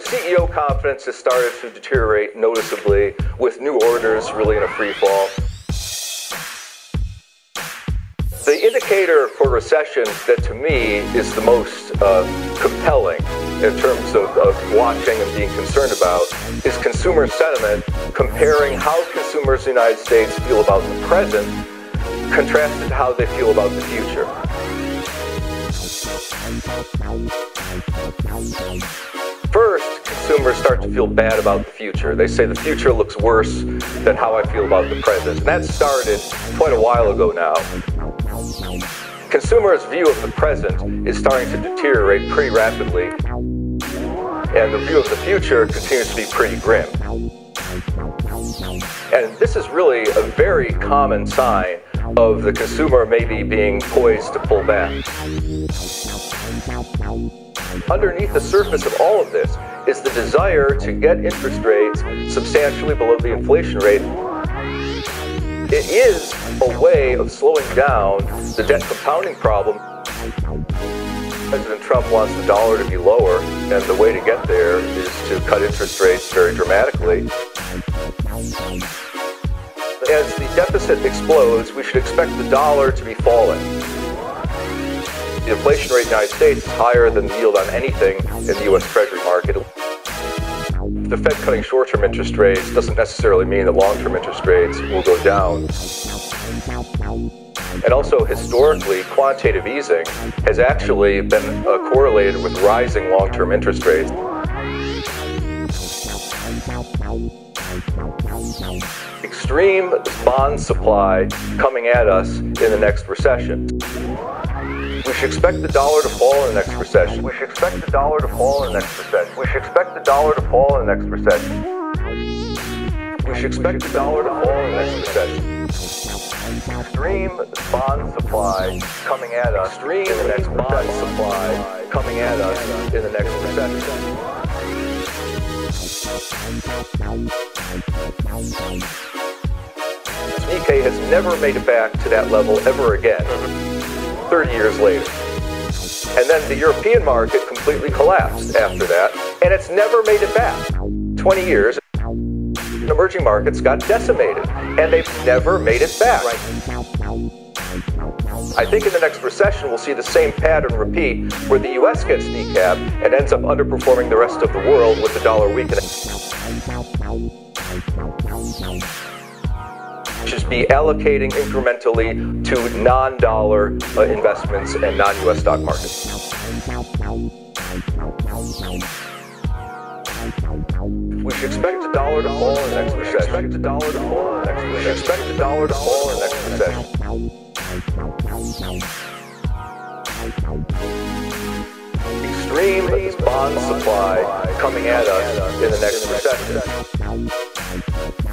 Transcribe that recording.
CEO confidence has started to deteriorate noticeably, with new orders really in a free fall. The indicator for recession that to me is the most uh, compelling in terms of, of watching and being concerned about is consumer sentiment comparing how consumers in the United States feel about the present contrasted to how they feel about the future. First, consumers start to feel bad about the future. They say the future looks worse than how I feel about the present. And that started quite a while ago now. Consumers' view of the present is starting to deteriorate pretty rapidly, and the view of the future continues to be pretty grim. And this is really a very common sign of the consumer maybe being poised to pull back. Underneath the surface of all of this is the desire to get interest rates substantially below the inflation rate. It is a way of slowing down the debt compounding problem. President Trump wants the dollar to be lower, and the way to get there is to cut interest rates very dramatically. As the deficit explodes, we should expect the dollar to be falling. The inflation rate in the United States is higher than the yield on anything in the U.S. Treasury market. The Fed cutting short-term interest rates doesn't necessarily mean that long-term interest rates will go down. And also, historically, quantitative easing has actually been uh, correlated with rising long-term interest rates. Extreme bond supply coming at us in the next recession. We should expect the dollar to fall in the next recession. We should expect the dollar to fall in the next recession. We should expect the dollar to fall in the next recession. We should expect the dollar to fall in the next recession. Extreme bond supply coming at us. Extreme in the next bond supply coming at us in the next recession. Nikkei has never made it back to that level ever again. 30 years later. And then the European market completely collapsed after that, and it's never made it back. 20 years, emerging markets got decimated, and they've never made it back. I think in the next recession, we'll see the same pattern repeat, where the US gets kneecapped and ends up underperforming the rest of the world with the dollar weakening just be allocating incrementally to non-dollar uh, investments and non-US stock markets. We should expect the dollar to fall in the next recession. Expect the dollar to fall in the next recession. We expect the dollar to fall in the next recession. Extreme bond supply coming at us in the next recession.